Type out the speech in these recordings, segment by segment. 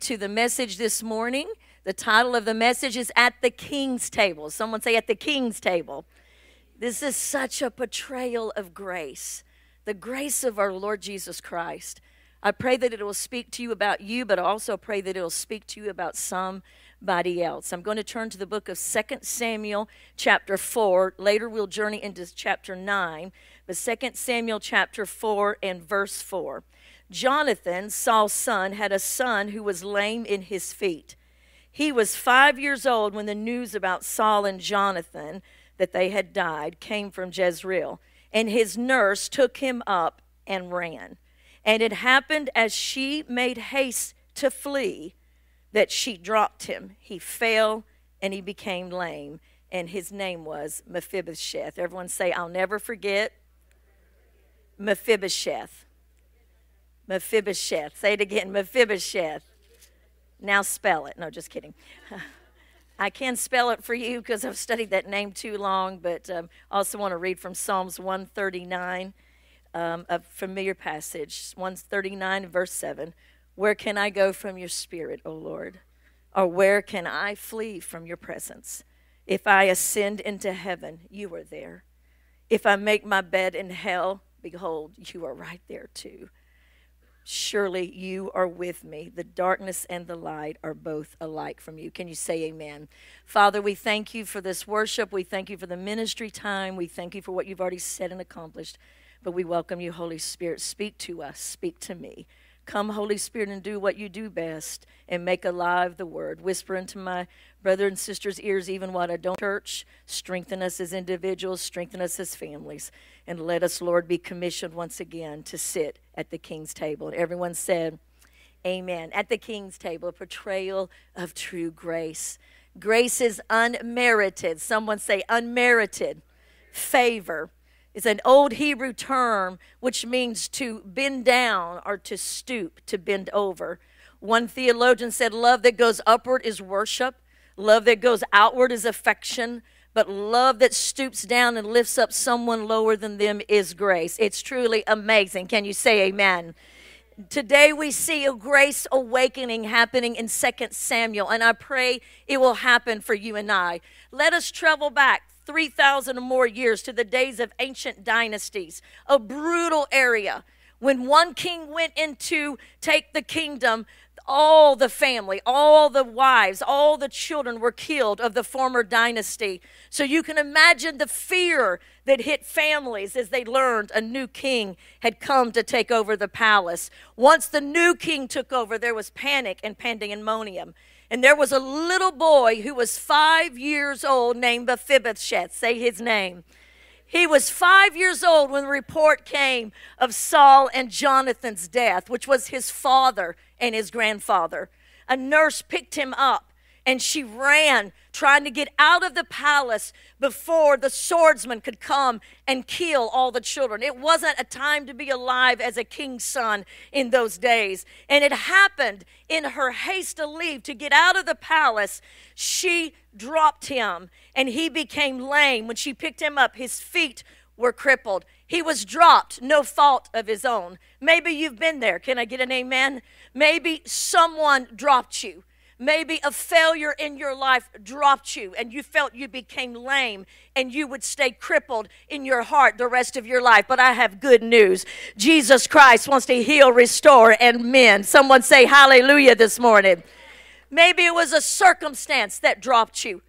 to the message this morning. The title of the message is At the King's Table. Someone say, At the King's Table. This is such a portrayal of grace, the grace of our Lord Jesus Christ. I pray that it will speak to you about you, but I also pray that it will speak to you about somebody else. I'm going to turn to the book of 2 Samuel, chapter 4. Later, we'll journey into chapter 9, but 2 Samuel, chapter 4, and verse 4. Jonathan, Saul's son, had a son who was lame in his feet. He was five years old when the news about Saul and Jonathan, that they had died, came from Jezreel. And his nurse took him up and ran. And it happened as she made haste to flee that she dropped him. He fell and he became lame. And his name was Mephibosheth. Everyone say, I'll never forget Mephibosheth. Mephibosheth. Say it again, Mephibosheth. Now spell it. No, just kidding. I can spell it for you because I've studied that name too long, but um, also want to read from Psalms 139, um, a familiar passage, 139, verse 7. Where can I go from your spirit, O Lord? Or where can I flee from your presence? If I ascend into heaven, you are there. If I make my bed in hell, behold, you are right there too. Surely you are with me. The darkness and the light are both alike from you. Can you say amen? Father, we thank you for this worship. We thank you for the ministry time. We thank you for what you've already said and accomplished. But we welcome you, Holy Spirit. Speak to us, speak to me. Come, Holy Spirit, and do what you do best and make alive the word. Whisper into my brother and sister's ears even what I don't. Church, strengthen us as individuals, strengthen us as families, and let us, Lord, be commissioned once again to sit at the king's table. And everyone said, Amen. At the king's table, a portrayal of true grace. Grace is unmerited. Someone say unmerited favor. It's an old Hebrew term which means to bend down or to stoop, to bend over. One theologian said, Love that goes upward is worship, love that goes outward is affection, but love that stoops down and lifts up someone lower than them is grace. It's truly amazing. Can you say amen? Today we see a grace awakening happening in 2 Samuel, and I pray it will happen for you and I. Let us travel back 3,000 or more years to the days of ancient dynasties, a brutal area. When one king went in to take the kingdom, all the family, all the wives, all the children were killed of the former dynasty. So you can imagine the fear that hit families as they learned a new king had come to take over the palace. Once the new king took over, there was panic and pandemonium. And there was a little boy who was five years old named Mephibosheth. Say his name. He was five years old when the report came of Saul and Jonathan's death, which was his father and his grandfather. A nurse picked him up and she ran trying to get out of the palace before the swordsman could come and kill all the children. It wasn't a time to be alive as a king's son in those days. And it happened in her haste to leave to get out of the palace. She dropped him and he became lame. When she picked him up, his feet were crippled. He was dropped, no fault of his own. Maybe you've been there. Can I get an amen? Maybe someone dropped you. Maybe a failure in your life dropped you and you felt you became lame and you would stay crippled in your heart the rest of your life. But I have good news. Jesus Christ wants to heal, restore, and mend. Someone say hallelujah this morning. Maybe it was a circumstance that dropped you.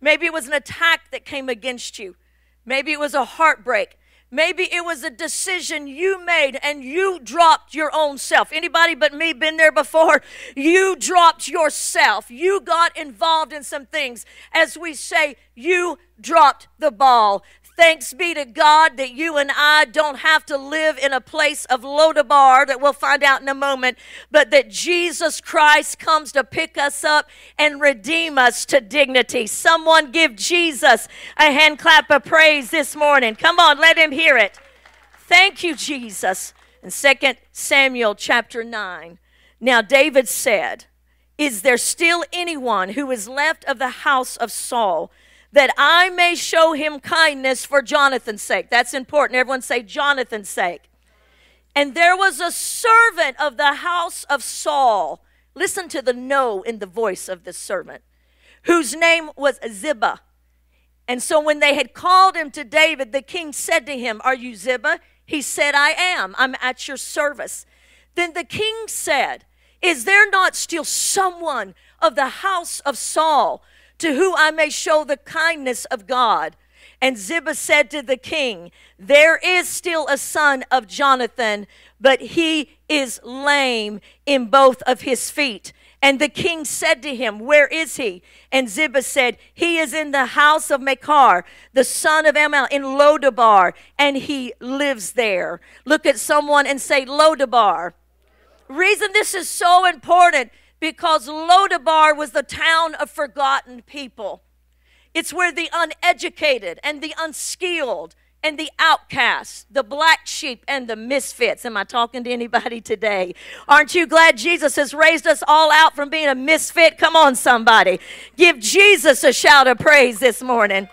Maybe it was an attack that came against you. Maybe it was a heartbreak. Maybe it was a decision you made and you dropped your own self. Anybody but me been there before? You dropped yourself. You got involved in some things. As we say, you dropped the ball. Thanks be to God that you and I don't have to live in a place of Lodabar that we'll find out in a moment, but that Jesus Christ comes to pick us up and redeem us to dignity. Someone give Jesus a hand clap of praise this morning. Come on, let him hear it. Thank you, Jesus. In 2 Samuel chapter 9, now David said, Is there still anyone who is left of the house of Saul? That I may show him kindness for Jonathan's sake. That's important. Everyone say Jonathan's sake. And there was a servant of the house of Saul. Listen to the no in the voice of this servant, whose name was Ziba. And so when they had called him to David, the king said to him, Are you Ziba? He said, I am. I'm at your service. Then the king said, Is there not still someone of the house of Saul to whom I may show the kindness of God? And Ziba said to the king, There is still a son of Jonathan, but he is lame in both of his feet. And the king said to him, Where is he? And Ziba said, He is in the house of Machir, the son of Ammiel, in Lodabar, and he lives there. Look at someone and say, Lodabar. Reason this is so important because Lodabar was the town of forgotten people. It's where the uneducated and the unskilled and the outcasts, the black sheep and the misfits. Am I talking to anybody today? Aren't you glad Jesus has raised us all out from being a misfit? Come on, somebody. Give Jesus a shout of praise this morning.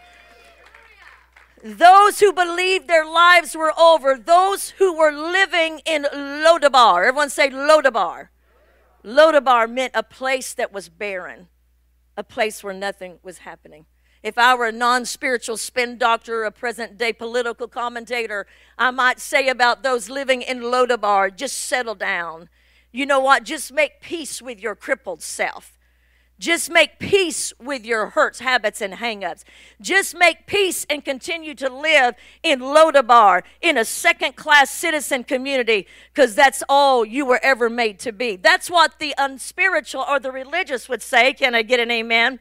Those who believed their lives were over, those who were living in Lodabar. Everyone say Lodabar. Lodabar meant a place that was barren, a place where nothing was happening. If I were a non spiritual spin doctor, a present day political commentator, I might say about those living in Lodabar, just settle down. You know what? Just make peace with your crippled self. Just make peace with your hurts, habits, and hangups. Just make peace and continue to live in Lodabar in a second class citizen community because that's all you were ever made to be. That's what the unspiritual or the religious would say. Can I get an amen?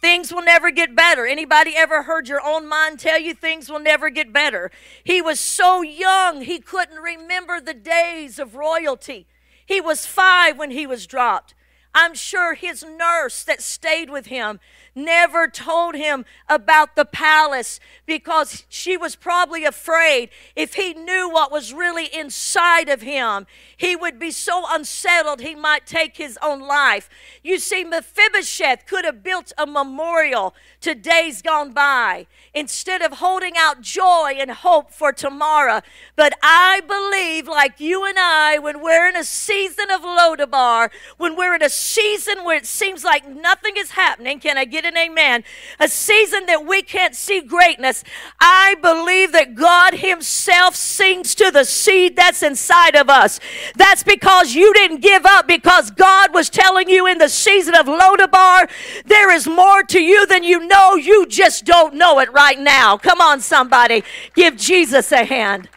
things will never get better. Anybody ever heard your own mind tell you things will never get better? He was so young, he couldn't remember the days of royalty. He was five when he was dropped. I'm sure his nurse that stayed with him never told him about the palace because she was probably afraid if he knew what was really inside of him, he would be so unsettled he might take his own life. You see, Mephibosheth could have built a memorial to days gone by instead of holding out joy and hope for tomorrow. But I believe, like you and I, when we're in a season of Lodabar, when we're in a season where it seems like nothing is happening, can I get an amen? A season that we can't see greatness. I believe that God Himself sings to the seed that's inside of us. That's because you didn't give up, because God was telling you in the season of Lodabar, there is more to you than you know. You just don't know it right now. Come on, somebody. Give Jesus a hand.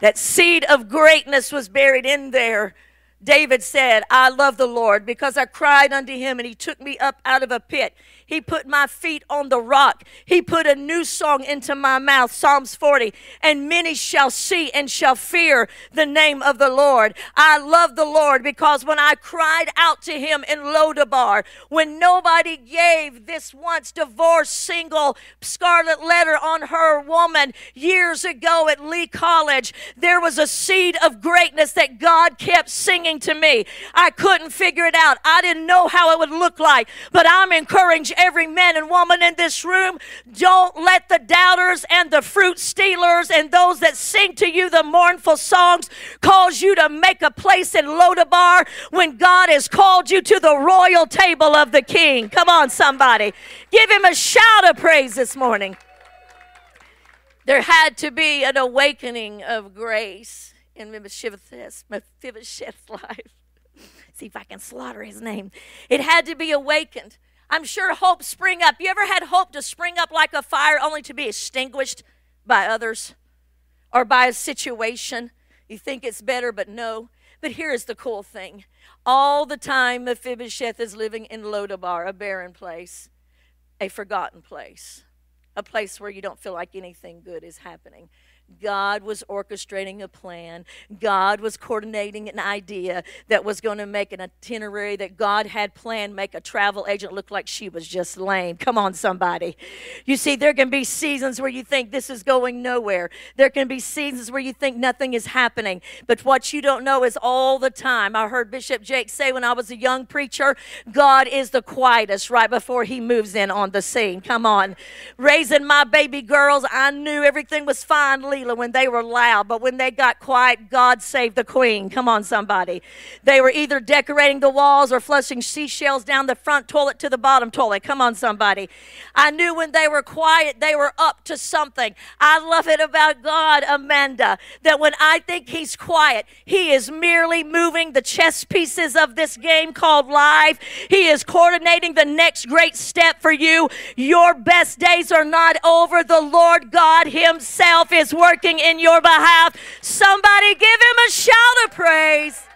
That seed of greatness was buried in there. David said, I love the Lord because I cried unto him and he took me up out of a pit. He put my feet on the rock. He put a new song into my mouth, Psalms 40. And many shall see and shall fear the name of the Lord. I love the Lord because when I cried out to him in Lodabar, when nobody gave this once divorced single scarlet letter on her woman years ago at Lee College, there was a seed of greatness that God kept singing to me. I couldn't figure it out. I didn't know how it would look like, but I'm encouraged every man and woman in this room. Don't let the doubters and the fruit stealers and those that sing to you the mournful songs cause you to make a place in Lodabar when God has called you to the royal table of the king. Come on, somebody. Give him a shout of praise this morning. There had to be an awakening of grace in Mephibosheth's, Mephibosheth's life. See if I can slaughter his name. It had to be awakened. I'm sure hope spring up. You ever had hope to spring up like a fire only to be extinguished by others or by a situation? You think it's better, but no. But here is the cool thing. All the time Mephibosheth is living in Lodabar, a barren place, a forgotten place, a place where you don't feel like anything good is happening. God was orchestrating a plan. God was coordinating an idea that was going to make an itinerary that God had planned, make a travel agent look like she was just lame. Come on, somebody. You see, there can be seasons where you think this is going nowhere. There can be seasons where you think nothing is happening. But what you don't know is all the time. I heard Bishop Jake say when I was a young preacher, God is the quietest right before he moves in on the scene. Come on. Raising my baby girls, I knew everything was fine When they were loud, but when they got quiet, God saved the queen. Come on, somebody. They were either decorating the walls or flushing seashells down the front toilet to the bottom toilet. Come on, somebody. I knew when they were quiet, they were up to something. I love it about God, Amanda, that when I think He's quiet, He is merely moving the chess pieces of this game called life. He is coordinating the next great step for you. Your best days are not over. The Lord God Himself is working in your behalf. Somebody give Him a shout of praise.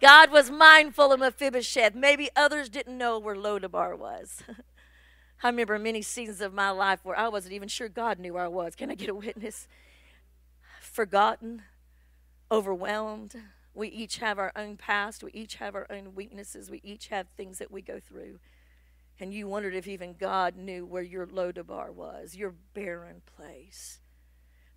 God was mindful of Mephibosheth. Maybe others didn't know where Lodabar was. I remember many seasons of my life where I wasn't even sure God knew where I was. Can I get a witness? Forgotten, overwhelmed. We each have our own past. We each have our own weaknesses. We each have things that we go through. And you wondered if even God knew where your Lodabar was, your barren place.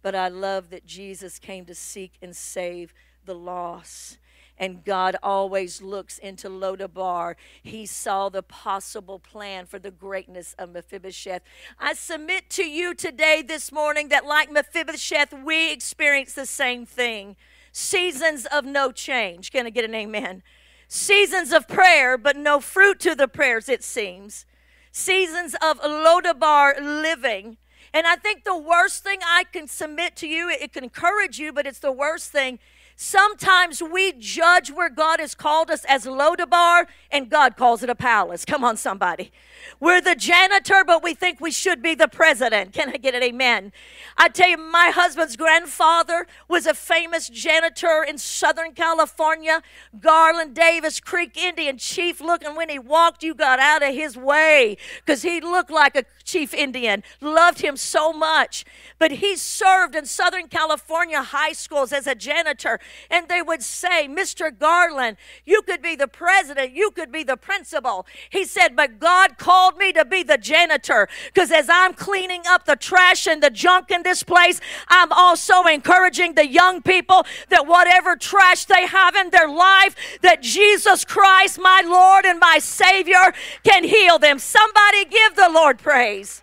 But I love that Jesus came to seek and save the lost and God always looks into Lodabar. He saw the possible plan for the greatness of Mephibosheth. I submit to you today, this morning, that like Mephibosheth, we experience the same thing seasons of no change. Can I get an amen? Seasons of prayer, but no fruit to the prayers, it seems. Seasons of Lodabar living. And I think the worst thing I can submit to you, it can encourage you, but it's the worst thing Sometimes we judge where God has called us as Lodabar, and God calls it a palace. Come on, somebody. We're the janitor, but we think we should be the president. Can I get an amen? I tell you, my husband's grandfather was a famous janitor in Southern California, Garland Davis Creek Indian chief. Looking when he walked, you got out of his way because he looked like a chief Indian. Loved him so much. But he served in Southern California high schools as a janitor, and they would say, Mr. Garland, you could be the president, you could be the principal. He said, But God called me to be the janitor because as I'm cleaning up the trash and the junk in this place, I'm also encouraging the young people that whatever trash they have in their life, that Jesus Christ, my Lord and my Savior, can heal them. Somebody give the Lord praise.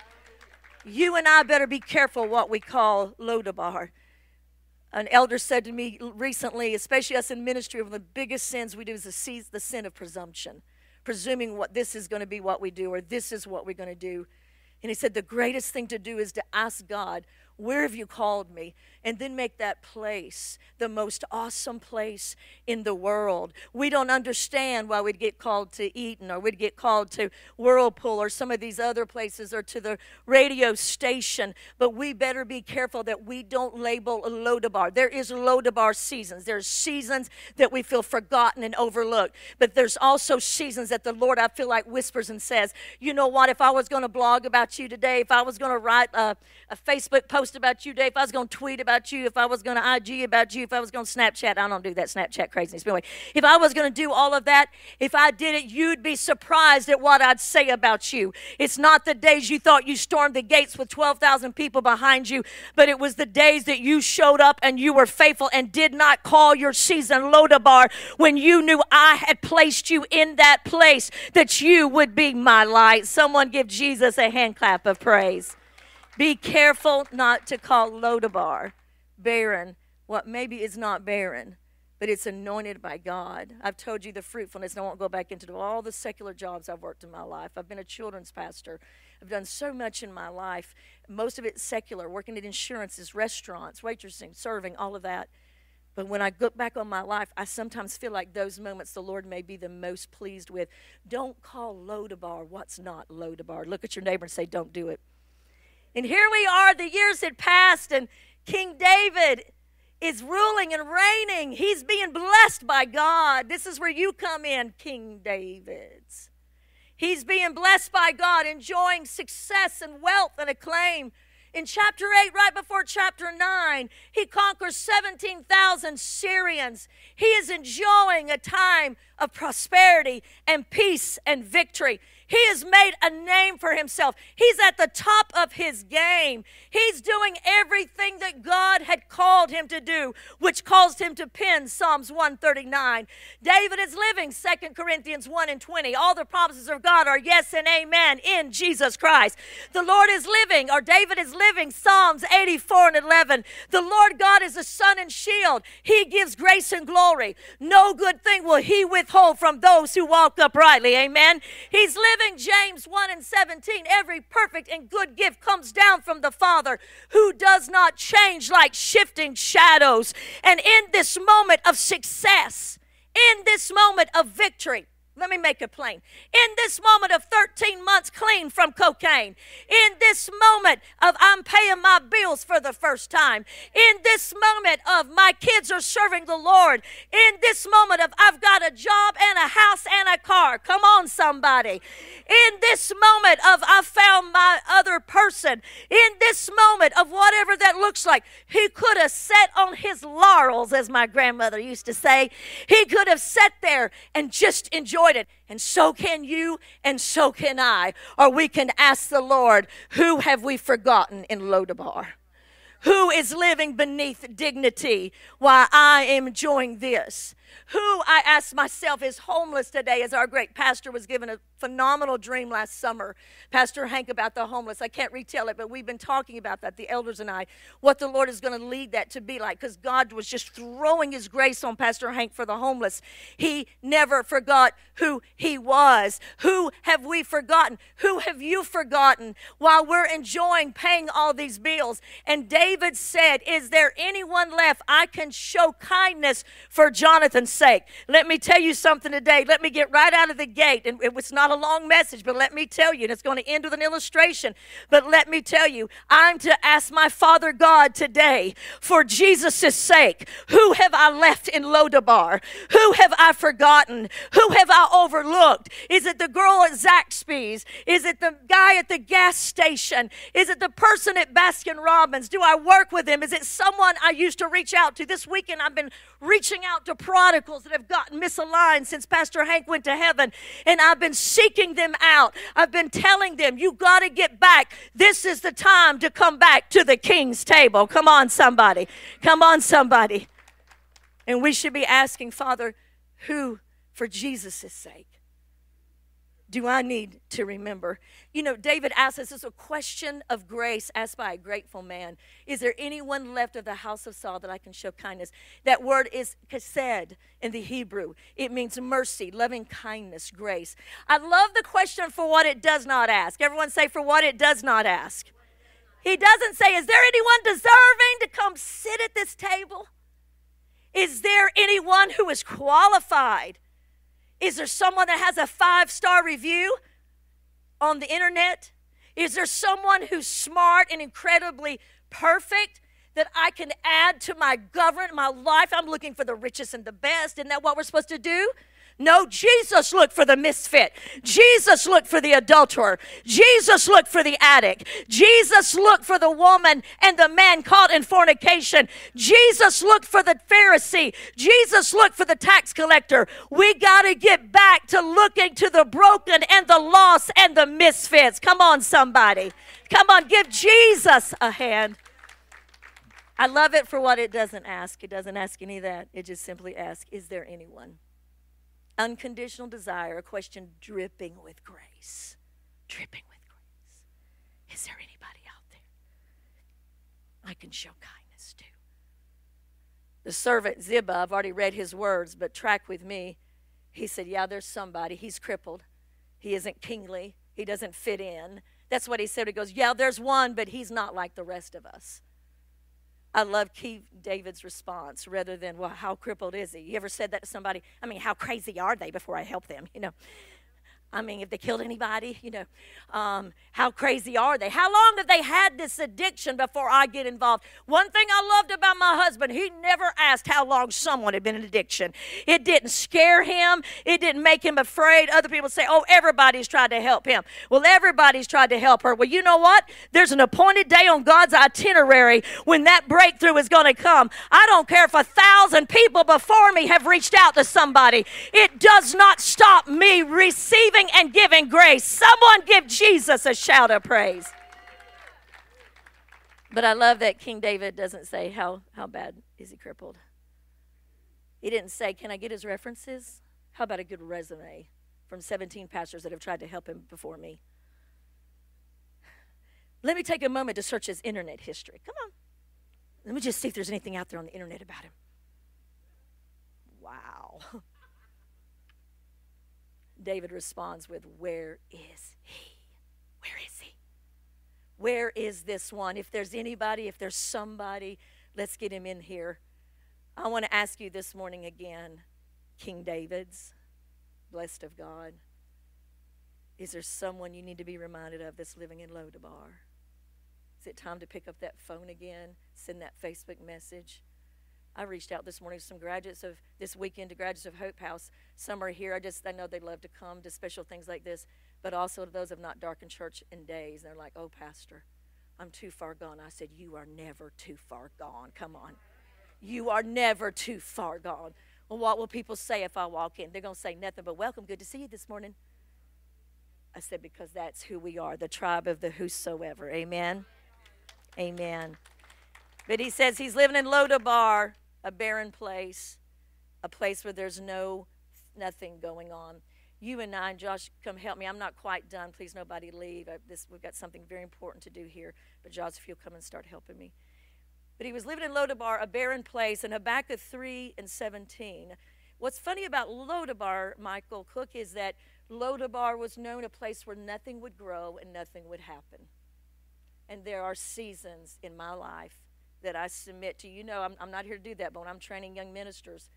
You and I better be careful what we call Lodabar. An elder said to me recently, especially us in ministry, one of the biggest sins we do is the, the sin of presumption presuming what this is going to be what we do or this is what we're going to do. And he said, The greatest thing to do is to ask God, Where have you called me? and then make that place the most awesome place in the world. We don't understand why we'd get called to Eaton or we'd get called to Whirlpool or some of these other places or to the radio station, but we better be careful that we don't label a Lodabar. There is Lodabar seasons. There's seasons that we feel forgotten and overlooked, but there's also seasons that the Lord, I feel like, whispers and says, You know what? If I was going to blog about you today, if I was going to write a, a Facebook post about you Dave, if I was going to tweet about about you, if I was going to IG about you, if I was going to Snapchat, I don't do that Snapchat craziness. But anyway, if I was going to do all of that, if I did it, you'd be surprised at what I'd say about you. It's not the days you thought you stormed the gates with 12,000 people behind you, but it was the days that you showed up and you were faithful and did not call your season Lodabar when you knew I had placed you in that place that you would be my light. Someone give Jesus a hand clap of praise. Be careful not to call Lodabar barren what maybe is not barren, but it's anointed by God. I've told you the fruitfulness, and I won't go back into all the secular jobs I've worked in my life. I've been a children's pastor. I've done so much in my life. Most of it secular, working at insurances, restaurants, waitressing, serving, all of that. But when I look back on my life, I sometimes feel like those moments the Lord may be the most pleased with. Don't call Lodabar what's not Lodabar. Look at your neighbor and say, Don't do it. And here we are, the years had passed, and King David is ruling and reigning. He's being blessed by God. This is where you come in, King David's. He's being blessed by God, enjoying success and wealth and acclaim. In chapter 8, right before chapter 9, he conquers 17,000 Syrians. He is enjoying a time of prosperity and peace and victory. He has made a name for himself. He's at the top of his game. He's doing everything that God had called him to do, which caused him to pen Psalms 139. David is living 2 Corinthians 1 and 20. All the promises of God are yes and amen in Jesus Christ. The Lord is living, or David is living Psalms 84 and 11. The Lord God is a sun and shield. He gives grace and glory. No good thing will he withhold from those who walk uprightly. Amen. He's living James 1 and 17. Every perfect and good gift comes down from the Father who does not change like shifting shadows. And in this moment of success, in this moment of victory, let me make it plain. In this moment of 13 months clean from cocaine, in this moment of I'm paying my bills for the first time, in this moment of my kids are serving the Lord, in this moment of I've got a job and a house and a car. Come on, somebody. In this moment of I found my other person, in this moment of whatever that looks like, he could have sat on his laurels, as my grandmother used to say. He could have sat there and just enjoyed it. And so can you, and so can I. Or we can ask the Lord, Who have we forgotten in Lodabar? Who is living beneath dignity while I am enjoying this? Who, I ask myself, is homeless today as our great pastor was given a phenomenal dream last summer, Pastor Hank, about the homeless. I can't retell it, but we've been talking about that, the elders and I, what the Lord is going to lead that to be like, because God was just throwing His grace on Pastor Hank for the homeless. He never forgot who He was. Who have we forgotten? Who have you forgotten while we're enjoying paying all these bills? And David said, Is there anyone left I can show kindness for Jonathan's sake? Let me tell you something today. Let me get right out of the gate. And it was not not a long message, but let me tell you, and it's going to end with an illustration. But let me tell you, I'm to ask my Father God today, for Jesus' sake, who have I left in Lodabar? Who have I forgotten? Who have I overlooked? Is it the girl at Zaxby's? Is it the guy at the gas station? Is it the person at Baskin Robbins? Do I work with him? Is it someone I used to reach out to? This weekend, I've been reaching out to prodigals that have gotten misaligned since Pastor Hank went to heaven, and I've been seeking them out. I've been telling them, you got to get back. This is the time to come back to the king's table. Come on, somebody. Come on, somebody. And we should be asking, Father, who, for Jesus' sake, do I need to remember? You know, David asks this is a question of grace asked by a grateful man. Is there anyone left of the house of Saul that I can show kindness? That word is chesed in the Hebrew. It means mercy, loving kindness, grace. I love the question for what it does not ask. Everyone say, for what it does not ask. He doesn't say, Is there anyone deserving to come sit at this table? Is there anyone who is qualified? Is there someone that has a five star review on the internet? Is there someone who's smart and incredibly perfect that I can add to my government, my life? I'm looking for the richest and the best. Isn't that what we're supposed to do? No, Jesus looked for the misfit. Jesus looked for the adulterer. Jesus looked for the addict. Jesus looked for the woman and the man caught in fornication. Jesus looked for the Pharisee. Jesus looked for the tax collector. We got to get back to looking to the broken and the lost and the misfits. Come on, somebody. Come on, give Jesus a hand. I love it for what it doesn't ask. It doesn't ask any of that. It just simply asks, Is there anyone? Unconditional desire, a question dripping with grace. Dripping with grace. Is there anybody out there I can show kindness to? The servant Ziba, I've already read his words, but track with me. He said, Yeah, there's somebody. He's crippled. He isn't kingly. He doesn't fit in. That's what he said. He goes, Yeah, there's one, but he's not like the rest of us. I love King David's response rather than, well, how crippled is he? You ever said that to somebody? I mean, how crazy are they before I help them? You know, I mean, if they killed anybody, you know, um, how crazy are they? How long have they had this addiction before I get involved? One thing I loved about my husband, he never asked how long someone had been in addiction. It didn't scare him, it didn't make him afraid. Other people say, oh, everybody's tried to help him. Well, everybody's tried to help her. Well, you know what? There's an appointed day on God's itinerary when that breakthrough is going to come. I don't care if a thousand people before me have reached out to somebody, it does not stop me receiving and giving grace. Someone give Jesus a shout of praise. But I love that King David doesn't say, How, how bad is he crippled? He didn't say, Can I get his references? How about a good resume from 17 pastors that have tried to help him before me? Let me take a moment to search his internet history. Come on. Let me just see if there's anything out there on the internet about him. Wow. David responds with, Where is he? Where is he? Where is this one? If there's anybody, if there's somebody, let's get him in here. I want to ask you this morning again King David's, blessed of God. Is there someone you need to be reminded of that's living in Lodabar? Is it time to pick up that phone again, send that Facebook message? I reached out this morning to some graduates of this weekend to graduates of Hope House. Some are here. I just I know they'd love to come to special things like this, but also to those of not darkened church in days. They're like, "Oh, pastor, I'm too far gone." I said, "You are never too far gone. Come on, you are never too far gone." Well, what will people say if I walk in? They're gonna say nothing but welcome. Good to see you this morning. I said because that's who we are, the tribe of the whosoever. Amen. Amen. But he says he's living in Lodabar a barren place, a place where there's no nothing going on. You and I, and Josh, come help me. I'm not quite done. Please, nobody leave. I, this, we've got something very important to do here. But Josh, if you'll come and start helping me. But he was living in Lodabar, a barren place, in Habakkuk 3 and 17. What's funny about Lodabar, Michael Cook, is that Lodabar was known a place where nothing would grow and nothing would happen. And there are seasons in my life that I submit to. You know, I'm, I'm not here to do that, but when I'm training young ministers,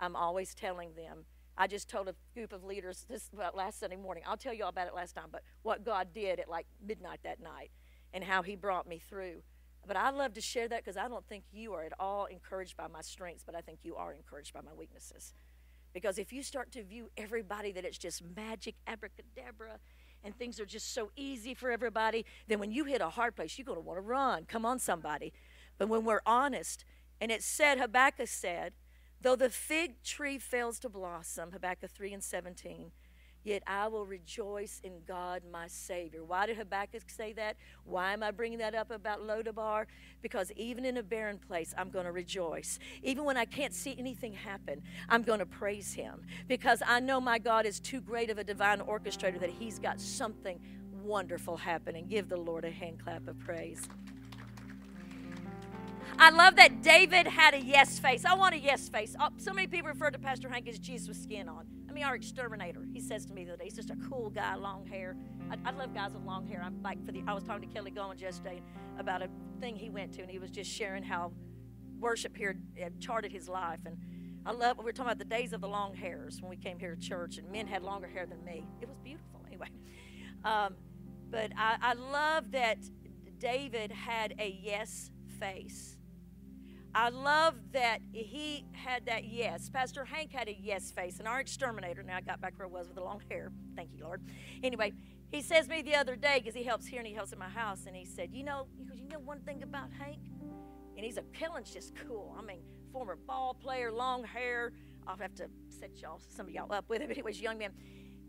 I'm always telling them. I just told a group of leaders this about last Sunday morning. I'll tell you all about it last time, but what God did at like midnight that night and how He brought me through. But I love to share that because I don't think you are at all encouraged by my strengths, but I think you are encouraged by my weaknesses. Because if you start to view everybody that it's just magic, abracadabra, and things are just so easy for everybody, then when you hit a hard place, you're going to want to run. Come on, somebody. But when we're honest, and it said, Habakkuk said, though the fig tree fails to blossom, Habakkuk 3 and 17, yet I will rejoice in God my Savior. Why did Habakkuk say that? Why am I bringing that up about Lodabar? Because even in a barren place, I'm going to rejoice. Even when I can't see anything happen, I'm going to praise Him because I know my God is too great of a divine orchestrator that He's got something wonderful happening. Give the Lord a hand clap of praise. I love that David had a yes face. I want a yes face. Oh, so many people refer to Pastor Hank as Jesus with skin on. I mean, our exterminator. He says to me the other day, he's just a cool guy, long hair. I, I love guys with long hair. I'm like for the. I was talking to Kelly Goins yesterday about a thing he went to, and he was just sharing how worship here had charted his life. And I love. We were talking about the days of the long hairs when we came here to church, and men had longer hair than me. It was beautiful, anyway. Um, but I, I love that David had a yes face. I love that he had that yes. Pastor Hank had a yes face, and our exterminator, now I got back where I was with the long hair. Thank you, Lord. Anyway, he says to me the other day, because he helps here and he helps at my house, and he said, You know, You know one thing about Hank? And he's a Kellen's just cool. I mean, former ball player, long hair. I'll have to set y'all, some of y'all up with him, he was a young man.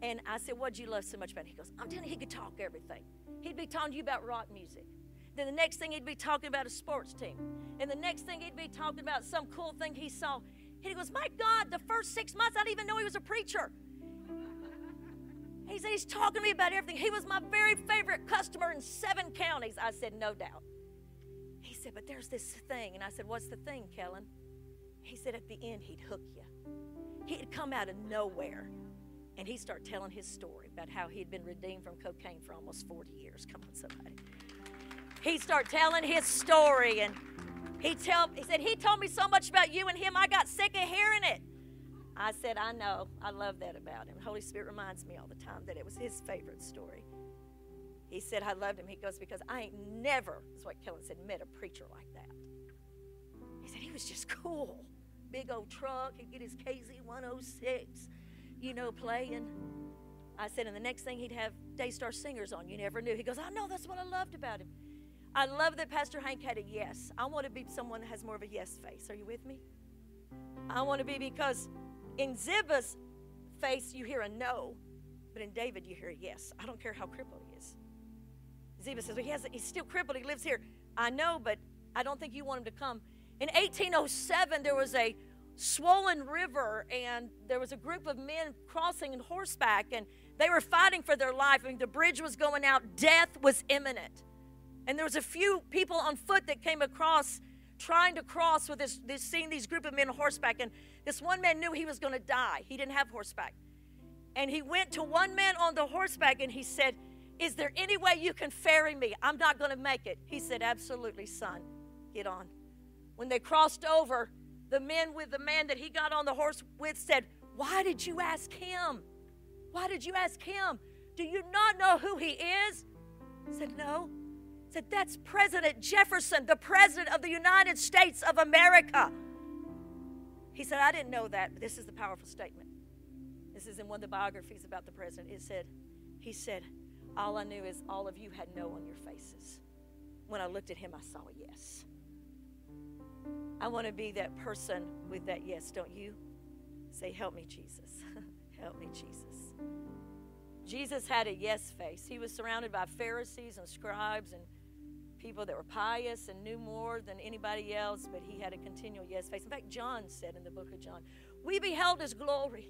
And I said, What'd you love so much about him? He goes, I'm telling you, he could talk everything. He'd be talking to you about rock music. Then the next thing he'd be talking about a sports team. And the next thing he'd be talking about some cool thing he saw. He goes, My God, the first six months I didn't even know he was a preacher. He said, He's talking to me about everything. He was my very favorite customer in seven counties. I said, No doubt. He said, But there's this thing. And I said, What's the thing, Kellen? He said, At the end, he'd hook you. He'd come out of nowhere and he'd start telling his story about how he'd been redeemed from cocaine for almost 40 years. Come on, somebody he'd start telling his story and he tell he said he told me so much about you and him i got sick of hearing it. I said i know. I love that about him. Holy spirit reminds me all the time that it was his favorite story. He said i loved him. He goes because i ain't never is what kellen said met a preacher like that. He said he was just cool. Big old truck he'd get his kz106 you know playing. I said and the next thing he'd have daystar singers on you never knew. He goes i know that's what i loved about him I love that Pastor Hank had a yes. I want to be someone that has more of a yes face. Are you with me? I want to be because in Ziba's face you hear a no, but in David you hear a yes. I don't care how crippled he is. Ziba says, well, he has, he's still crippled. He lives here. I know, but I don't think you want him to come. In 1807, there was a swollen river, and there was a group of men crossing on horseback, and they were fighting for their life. I mean, the bridge was going out, death was imminent. And there was a few people on foot that came across trying to cross with this, this seeing these group of men on horseback. And this one man knew he was going to die. He didn't have horseback. And he went to one man on the horseback and he said, Is there any way you can ferry me? I'm not going to make it. He said, Absolutely, son. Get on. When they crossed over, the men with the man that he got on the horse with said, Why did you ask him? Why did you ask him? Do you not know who he is? Said, No. Said, That's President Jefferson, the President of the United States of America. He said, I didn't know that, but this is the powerful statement. This is in one of the biographies about the president. It said, He said, All I knew is all of you had no on your faces. When I looked at him, I saw a yes. I want to be that person with that yes, don't you? Say, Help me, Jesus. Help me, Jesus. Jesus had a yes face. He was surrounded by Pharisees and scribes and people that were pious and knew more than anybody else, but he had a continual yes face. In fact, John said in the book of John, We beheld his glory.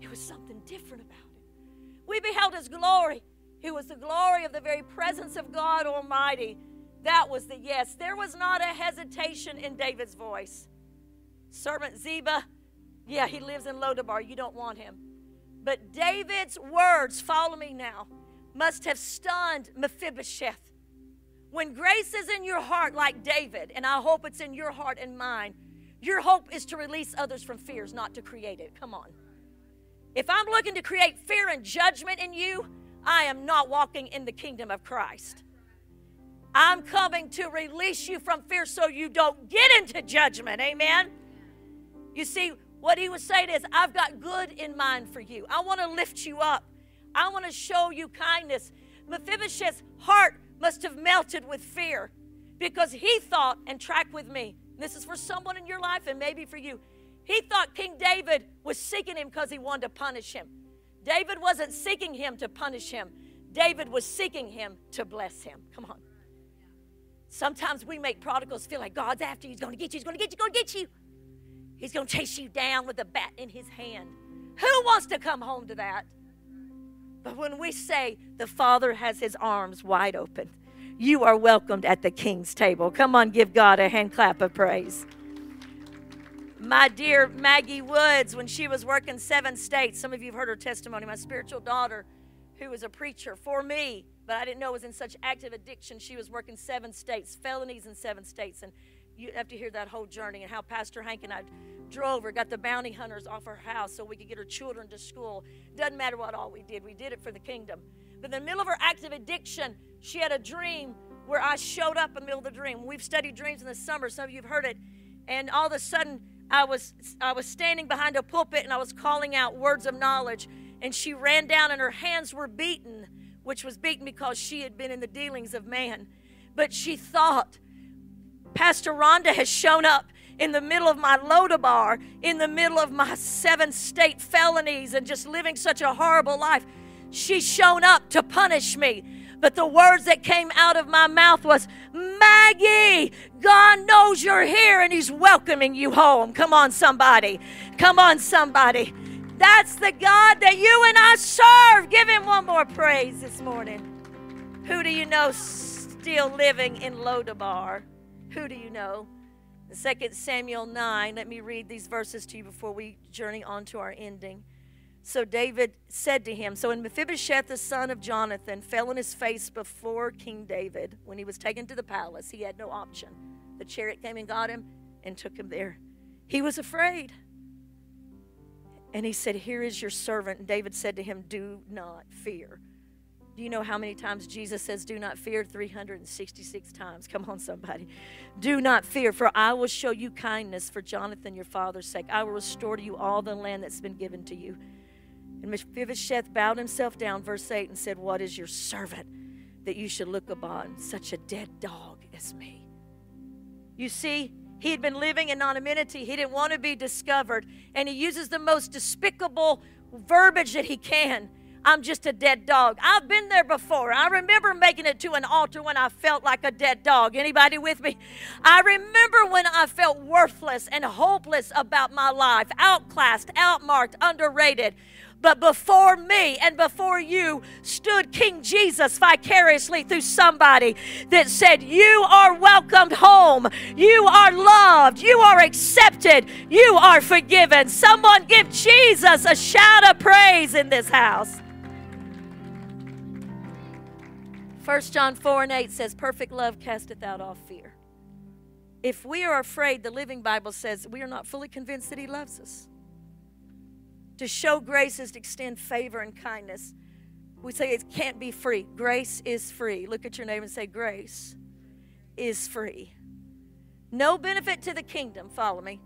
It was something different about it. We beheld his glory. It was the glory of the very presence of God Almighty. That was the yes. There was not a hesitation in David's voice. Servant Ziba, yeah, he lives in Lodabar. You don't want him. But David's words, follow me now, must have stunned Mephibosheth. When grace is in your heart, like David, and I hope it's in your heart and mine, your hope is to release others from fears, not to create it. Come on. If I'm looking to create fear and judgment in you, I am not walking in the kingdom of Christ. I'm coming to release you from fear so you don't get into judgment. Amen. You see, what he was saying is, I've got good in mind for you. I want to lift you up. I want to show you kindness. Mephibosheth's heart must have melted with fear because he thought, and track with me, this is for someone in your life and maybe for you. He thought King David was seeking him because he wanted to punish him. David wasn't seeking him to punish him, David was seeking him to bless him. Come on. Sometimes we make prodigals feel like God's after you, he's going to get you, he's going to get you, he's going to get you. He's going to chase you down with a bat in his hand. Who wants to come home to that? But when we say the Father has his arms wide open, you are welcomed at the King's table. Come on, give God a hand clap of praise. My dear Maggie Woods, when she was working seven states, some of you have heard her testimony, my spiritual daughter, who was a preacher for me, but I didn't know was in such active addiction. She was working seven states, felonies in seven states. And you have to hear that whole journey and how Pastor Hank and I drove her, got the bounty hunters off her house so we could get her children to school. Doesn't matter what all we did, we did it for the kingdom. But in the middle of her active addiction, she had a dream where I showed up in the middle of the dream. We've studied dreams in the summer, some of you have heard it. And all of a sudden, I was I was standing behind a pulpit and I was calling out words of knowledge. And she ran down and her hands were beaten, which was beaten because she had been in the dealings of man. But she thought, Pastor Rhonda has shown up in the middle of my Lodabar, in the middle of my seven state felonies, and just living such a horrible life. She's shown up to punish me. But the words that came out of my mouth was, Maggie, God knows you're here and He's welcoming you home. Come on, somebody. Come on, somebody. That's the God that you and I serve. Give Him one more praise this morning. Who do you know still living in Lodabar? Who do you know? In 2 Samuel 9, let me read these verses to you before we journey on to our ending. So David said to him, So when Mephibosheth, the son of Jonathan, fell on his face before King David, when he was taken to the palace, he had no option. The chariot came and got him and took him there. He was afraid. And he said, Here is your servant. And David said to him, Do not fear. Do you know how many times Jesus says, Do not fear? 366 times. Come on, somebody. Do not fear, for I will show you kindness for Jonathan, your father's sake. I will restore to you all the land that's been given to you. And Mephibosheth bowed himself down, verse 8, and said, What is your servant that you should look upon such a dead dog as me? You see, he had been living in anonymity. He didn't want to be discovered. And he uses the most despicable verbiage that he can. I'm just a dead dog. I've been there before. I remember making it to an altar when I felt like a dead dog. Anybody with me? I remember when I felt worthless and hopeless about my life, outclassed, outmarked, underrated. But before me and before you stood King Jesus vicariously through somebody that said, You are welcomed home. You are loved. You are accepted. You are forgiven. Someone give Jesus a shout of praise in this house. 1 John 4 and 8 says, Perfect love casteth out all fear. If we are afraid, the Living Bible says we are not fully convinced that He loves us. To show grace is to extend favor and kindness. We say it can't be free. Grace is free. Look at your name and say, Grace is free. No benefit to the kingdom, follow me,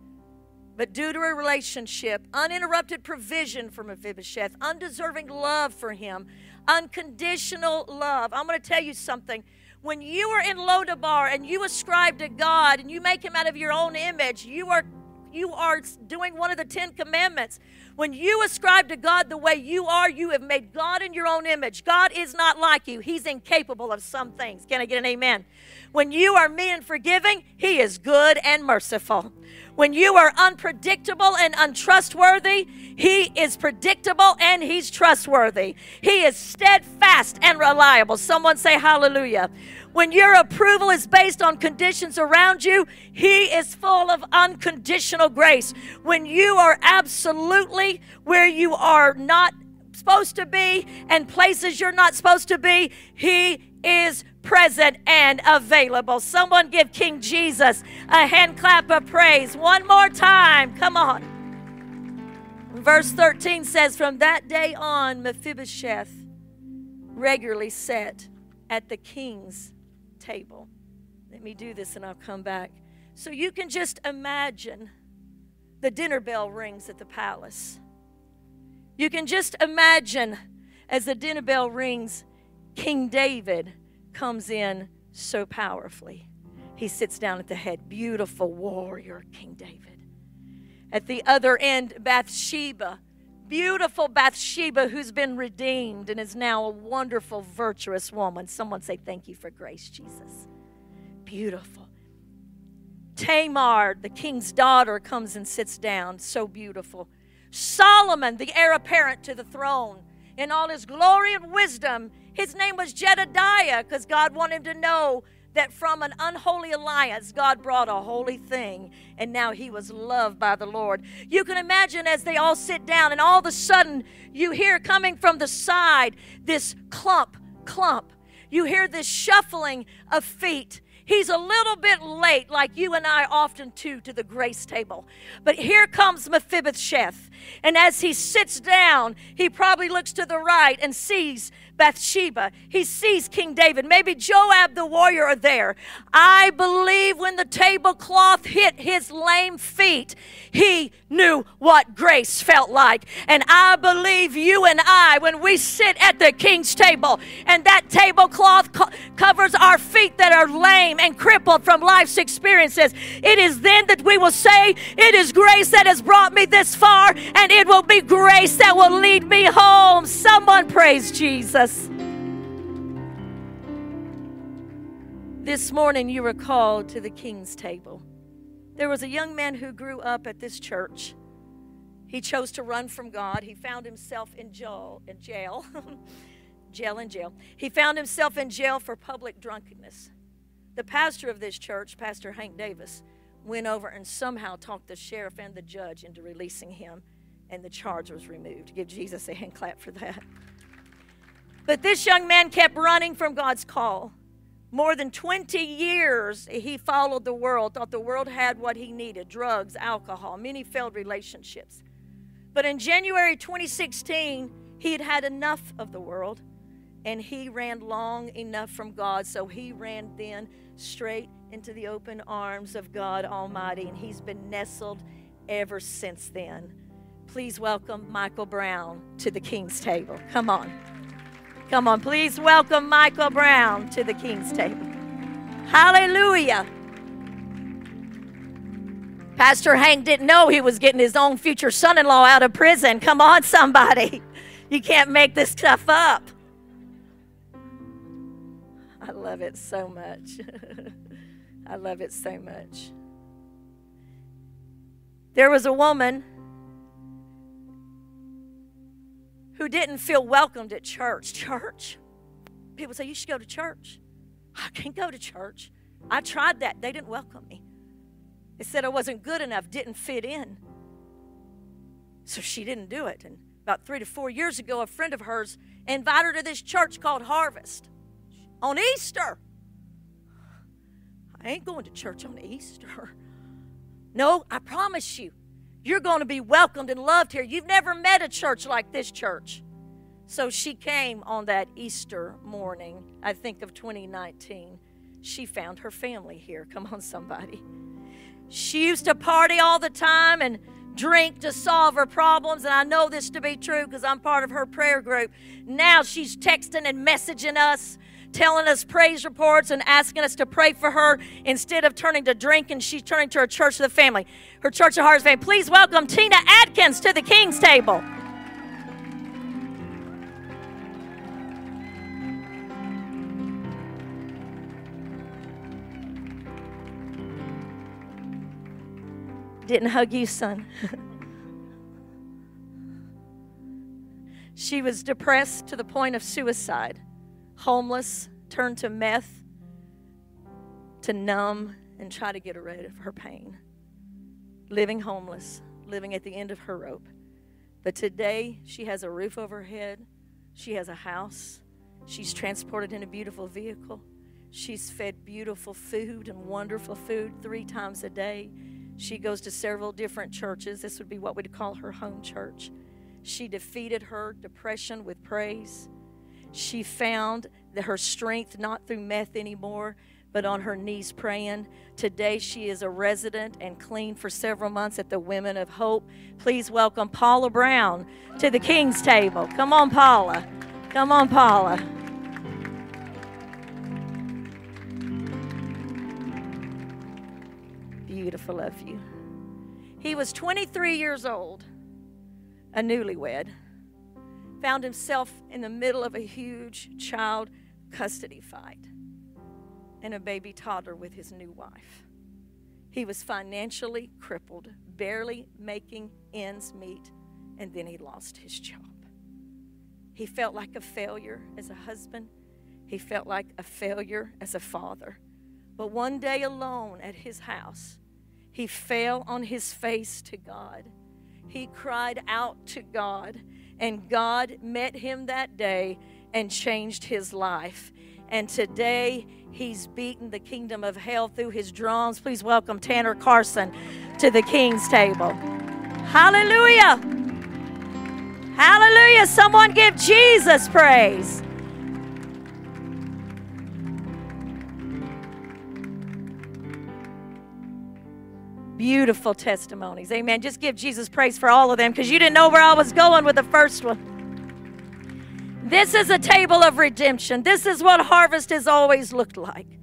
but due to a relationship, uninterrupted provision for Mephibosheth, undeserving love for him, unconditional love. I'm going to tell you something. When you are in Lodabar and you ascribe to God and you make him out of your own image, you are you are doing one of the 10 commandments. When you ascribe to God the way you are, you have made God in your own image. God is not like you, He's incapable of some things. Can I get an amen? When you are mean and forgiving, He is good and merciful. When you are unpredictable and untrustworthy, He is predictable and He's trustworthy. He is steadfast and reliable. Someone say hallelujah. When your approval is based on conditions around you, He is full of unconditional grace. When you are absolutely where you are not supposed to be and places you're not supposed to be, He is present and available. Someone give King Jesus a hand clap of praise. One more time. Come on. Verse 13 says, From that day on, Mephibosheth regularly sat at the king's table. Let me do this and I'll come back. So you can just imagine the dinner bell rings at the palace. You can just imagine as the dinner bell rings, King David comes in so powerfully. He sits down at the head, beautiful warrior, King David. At the other end, Bathsheba, beautiful Bathsheba who's been redeemed and is now a wonderful, virtuous woman. Someone say, Thank you for grace, Jesus. Beautiful. Tamar, the king's daughter, comes and sits down. So beautiful. Solomon, the heir apparent to the throne, in all his glory and wisdom, his name was Jedidiah because God wanted him to know that from an unholy alliance, God brought a holy thing, and now he was loved by the Lord. You can imagine as they all sit down, and all of a sudden, you hear coming from the side this clump, clump. You hear this shuffling of feet. He's a little bit late, like you and I often too, to the grace table. But here comes Mephibosheth. And as he sits down, he probably looks to the right and sees Bathsheba. He sees King David. Maybe Joab the warrior are there. I believe when the tablecloth hit his lame feet, he knew what grace felt like. And I believe you and I, when we sit at the king's table and that tablecloth co- covers our feet that are lame and crippled from life's experiences, it is then that we will say, It is grace that has brought me this far, and it will be grace that will lead me home. Someone praise Jesus. This morning you were called to the king's table. There was a young man who grew up at this church. He chose to run from God. He found himself in jail, in jail, jail and jail. He found himself in jail for public drunkenness. The pastor of this church, Pastor Hank Davis, went over and somehow talked the sheriff and the judge into releasing him, and the charge was removed. Give Jesus a hand clap for that. But this young man kept running from God's call. More than 20 years, he followed the world, thought the world had what he needed drugs, alcohol, many failed relationships. But in January 2016, he had had enough of the world and he ran long enough from God. So he ran then straight into the open arms of God Almighty, and he's been nestled ever since then. Please welcome Michael Brown to the King's table. Come on. Come on, please welcome Michael Brown to the King's table. Hallelujah. Pastor Hank didn't know he was getting his own future son in law out of prison. Come on, somebody. You can't make this stuff up. I love it so much. I love it so much. There was a woman who didn't feel welcomed at church. Church? People say, You should go to church. I can't go to church. I tried that. They didn't welcome me. They said I wasn't good enough, didn't fit in. So she didn't do it. And about three to four years ago, a friend of hers invited her to this church called Harvest on Easter. I ain't going to church on Easter. No, I promise you, you're going to be welcomed and loved here. You've never met a church like this church. So she came on that Easter morning, I think of 2019. She found her family here. Come on, somebody. She used to party all the time and drink to solve her problems. And I know this to be true because I'm part of her prayer group. Now she's texting and messaging us telling us praise reports and asking us to pray for her instead of turning to drink, and she's turning to her church of the family, her church of Harvest family. Please welcome Tina Atkins to the King's table. Didn't hug you, son. she was depressed to the point of suicide homeless, turn to meth to numb and try to get rid of her pain. Living homeless, living at the end of her rope. But today, she has a roof over her head, she has a house, she's transported in a beautiful vehicle. She's fed beautiful food and wonderful food three times a day. She goes to several different churches. This would be what we'd call her home church. She defeated her depression with praise. She found her strength not through meth anymore, but on her knees praying. Today she is a resident and clean for several months at the Women of Hope. Please welcome Paula Brown to the King's table. Come on, Paula. Come on, Paula. Beautiful of you. He was 23 years old, a newlywed found himself in the middle of a huge child custody fight and a baby toddler with his new wife. He was financially crippled, barely making ends meet, and then he lost his job. He felt like a failure as a husband, he felt like a failure as a father. But one day alone at his house, he fell on his face to God. He cried out to God and God met him that day and changed his life. And today he's beaten the kingdom of hell through his drums. Please welcome Tanner Carson to the king's table. Hallelujah. Hallelujah. Someone give Jesus praise. Beautiful testimonies. Amen. Just give Jesus praise for all of them because you didn't know where I was going with the first one. This is a table of redemption. This is what harvest has always looked like.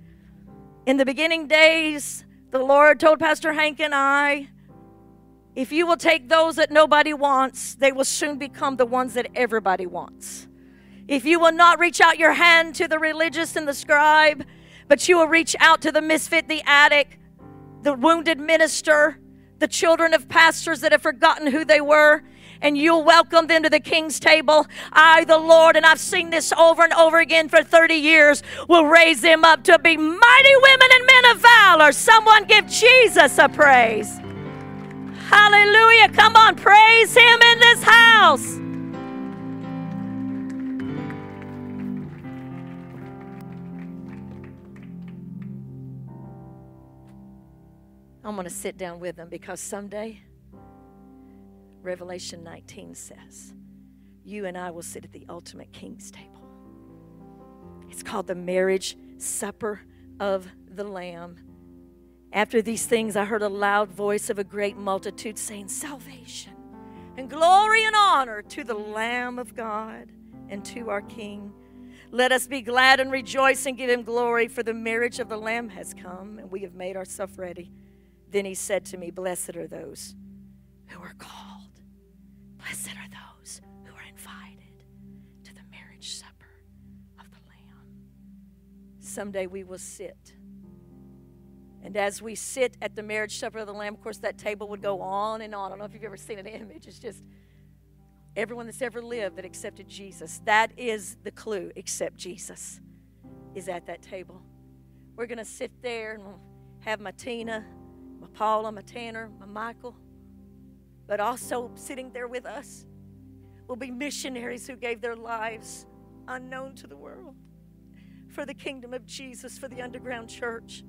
In the beginning days, the Lord told Pastor Hank and I, if you will take those that nobody wants, they will soon become the ones that everybody wants. If you will not reach out your hand to the religious and the scribe, but you will reach out to the misfit, the addict, the wounded minister, the children of pastors that have forgotten who they were, and you'll welcome them to the king's table. I, the Lord, and I've seen this over and over again for 30 years, will raise them up to be mighty women and men of valor. Someone give Jesus a praise. Hallelujah. Come on, praise him in this house. I'm going to sit down with them because someday, Revelation 19 says, you and I will sit at the ultimate king's table. It's called the marriage supper of the Lamb. After these things, I heard a loud voice of a great multitude saying, Salvation and glory and honor to the Lamb of God and to our King. Let us be glad and rejoice and give him glory, for the marriage of the Lamb has come, and we have made ourselves ready. Then he said to me, Blessed are those who are called. Blessed are those who are invited to the marriage supper of the Lamb. Someday we will sit. And as we sit at the marriage supper of the Lamb, of course, that table would go on and on. I don't know if you've ever seen an image. It's just Everyone that's ever lived that accepted Jesus. That is the clue. Accept Jesus is at that table. We're going to sit there and we'll have my Tina, my Paula, my Tanner, my Michael, but also sitting there with us will be missionaries who gave their lives unknown to the world for the kingdom of Jesus, for the underground church.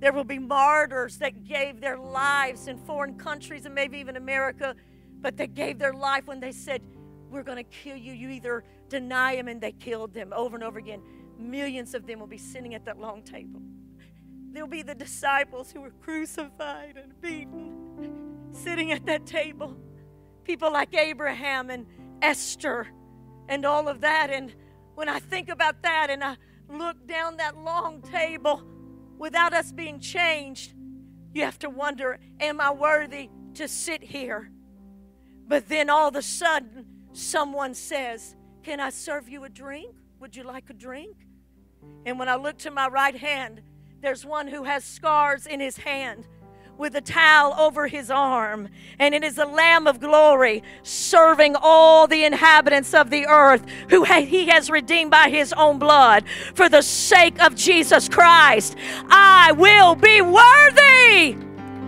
There will be martyrs that gave their lives in foreign countries and maybe even America, but they gave their life when they said, We're going to kill you. You either deny him, and they killed them over and over again. Millions of them will be sitting at that long table. There'll be the disciples who were crucified and beaten, sitting at that table. People like Abraham and Esther and all of that. And when I think about that and I look down that long table, without us being changed, you have to wonder, am I worthy to sit here? But then all of a sudden, someone says, Can I serve you a drink? Would you like a drink? And when I look to my right hand, there's one who has scars in his hand with a towel over his arm, and it is the Lamb of glory serving all the inhabitants of the earth who he has redeemed by his own blood for the sake of Jesus Christ. I will be worthy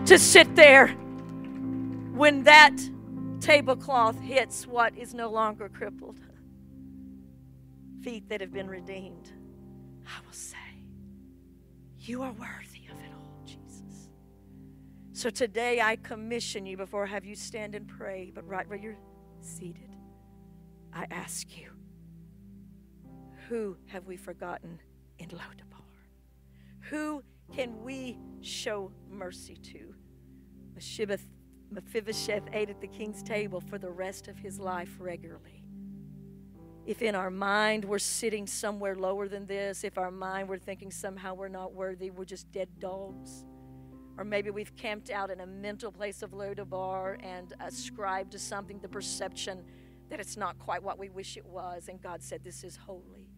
to sit there when that tablecloth hits what is no longer crippled, feet that have been redeemed. I will say, You are worthy. Of it all, Jesus. So today I commission you before I have you stand and pray, but right where you're seated, I ask you, who have we forgotten in Lodabar? Who can we show mercy to? Mephibosheth ate at the king's table for the rest of his life regularly. If in our mind we're sitting somewhere lower than this, if our mind we're thinking somehow we're not worthy, we're just dead dogs or maybe we've camped out in a mental place of Lodabar and ascribed to something the perception that it's not quite what we wish it was. And God said, This is holy.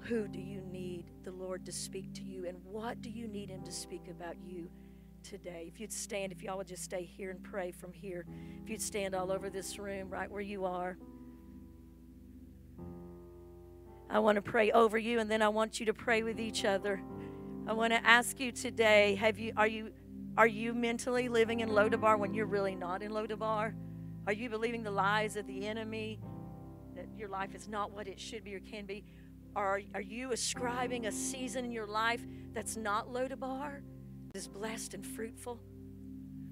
Who do you need the Lord to speak to you? And what do you need Him to speak about you today? If you'd stand, if y'all would just stay here and pray from here, if you'd stand all over this room, right where you are. I want to pray over you, and then I want you to pray with each other. I want to ask you today, have you are you are you mentally living in Lodabar when you're really not in Lodabar? Are you believing the lies of the enemy that your life is not what it should be or can be? Are, are you ascribing a season in your life that's not Lodabar, that is blessed and fruitful?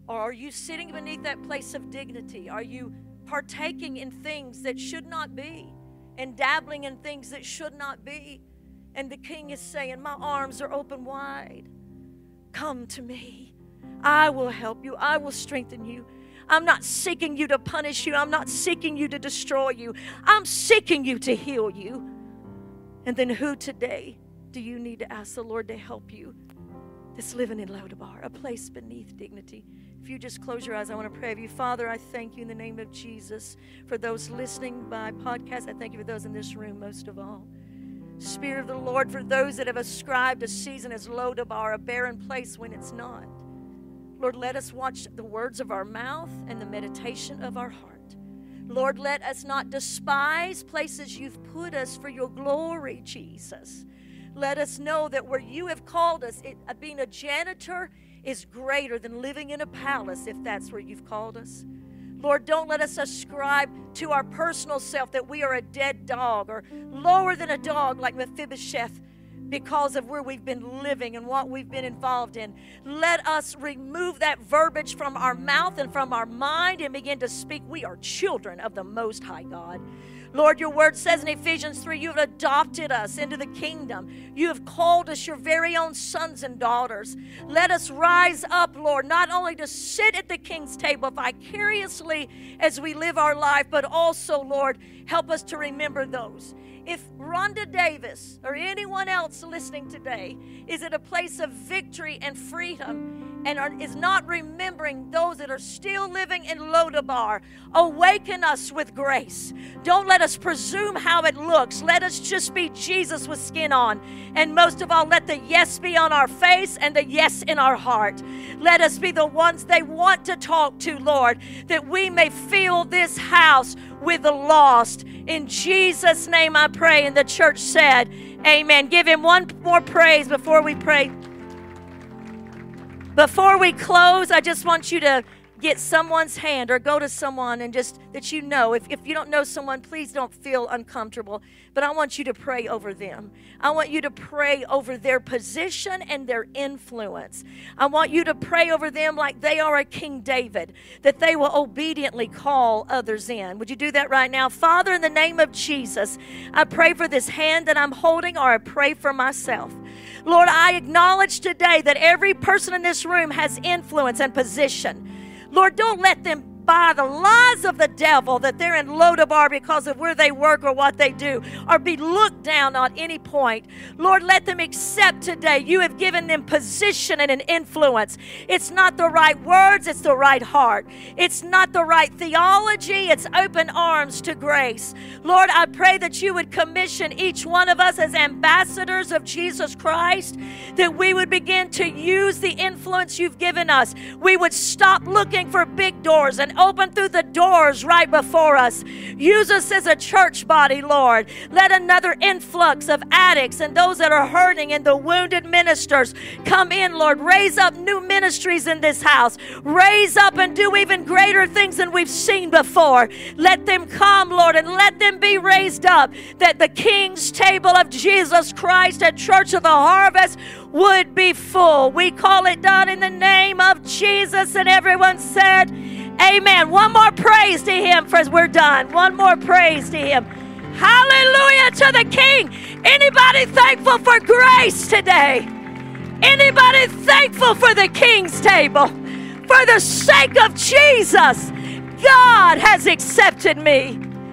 Or are you sitting beneath that place of dignity? Are you partaking in things that should not be and dabbling in things that should not be? And the king is saying, My arms are open wide. Come to me. I will help you, I will strengthen you. I'm not seeking you to punish you, I'm not seeking you to destroy you. I'm seeking you to heal you. And then who today do you need to ask the Lord to help you that's living in Lodabar, a place beneath dignity? If you just close your eyes, I want to pray of you. Father, I thank you in the name of Jesus for those listening by podcast. I thank you for those in this room most of all. Spirit of the Lord, for those that have ascribed a season as Lodabar, a barren place when it's not. Lord, let us watch the words of our mouth and the meditation of our heart. Lord, let us not despise places you've put us for your glory, Jesus. Let us know that where you have called us, it, uh, being a janitor is greater than living in a palace if that's where you've called us. Lord, don't let us ascribe to our personal self that we are a dead dog or lower than a dog like Mephibosheth because of where we've been living and what we've been involved in. Let us remove that verbiage from our mouth and from our mind and begin to speak. We are children of the Most High God. Lord, your word says in Ephesians 3 you have adopted us into the kingdom. You have called us your very own sons and daughters. Let us rise up, Lord, not only to sit at the king's table vicariously as we live our life, but also, Lord, help us to remember those. If Rhonda Davis or anyone else listening today is at a place of victory and freedom, and are, is not remembering those that are still living in Lodabar. Awaken us with grace. Don't let us presume how it looks. Let us just be Jesus with skin on. And most of all, let the yes be on our face and the yes in our heart. Let us be the ones they want to talk to, Lord, that we may fill this house with the lost. In Jesus' name I pray. And the church said, Amen. Give him one more praise before we pray. Before we close, I just want you to get someone's hand or go to someone and just that you know. If, if you don't know someone, please don't feel uncomfortable. But I want you to pray over them. I want you to pray over their position and their influence. I want you to pray over them like they are a King David, that they will obediently call others in. Would you do that right now? Father, in the name of Jesus, I pray for this hand that I'm holding or I pray for myself. Lord, I acknowledge today that every person in this room has influence and position. Lord, don't let them by the lies of the devil that they're in Lodabar because of where they work or what they do, or be looked down on any point. Lord, let them accept today you have given them position and an influence. It's not the right words, it's the right heart. It's not the right theology, it's open arms to grace. Lord, I pray that you would commission each one of us as ambassadors of Jesus Christ, that we would begin to use the influence you've given us. We would stop looking for big doors and open through the doors right before us. Use us as a church body, Lord. Let another influx of addicts and those that are hurting and the wounded ministers come in, Lord. Raise up new ministries in this house. Raise up and do even greater things than we've seen before. Let them come, Lord, and let them be raised up that the King's table of Jesus Christ at Church of the Harvest would be full. We call it done in the name of Jesus. And everyone said, Amen. One more praise to him for we're done. One more praise to him. Hallelujah to the King. Anybody thankful for grace today? Anybody thankful for the King's table? For the sake of Jesus, God has accepted me.